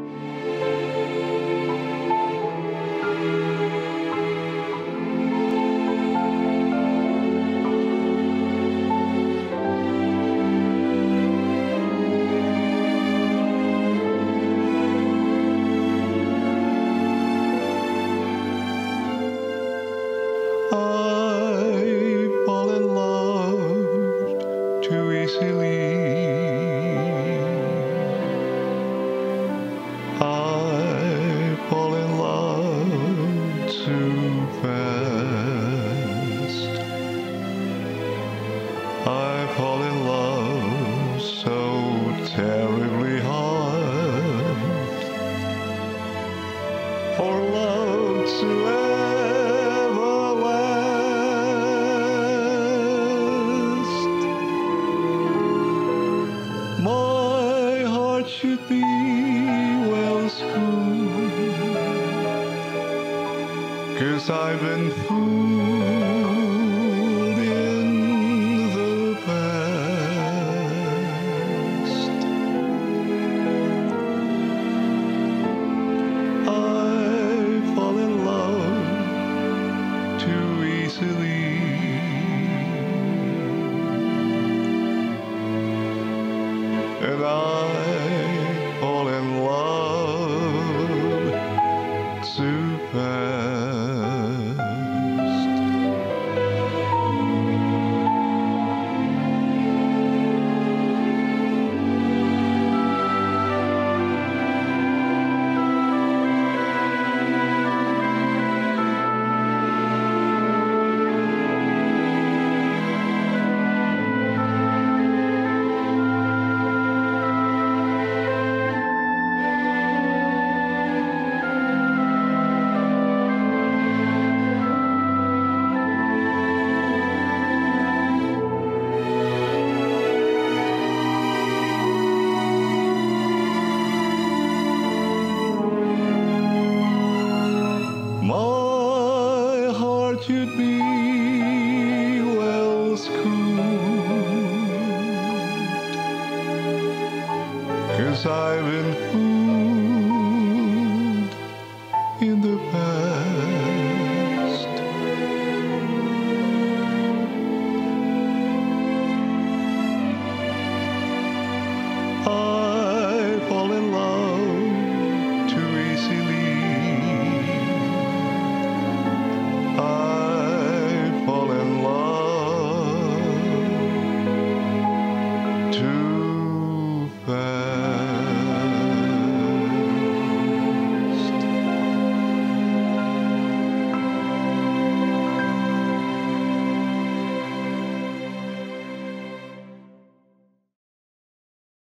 I I fall in love so terribly hard. For love to last. My heart should be well schooled. Cause I've been fooled should be well schooled. Cause I've been fooled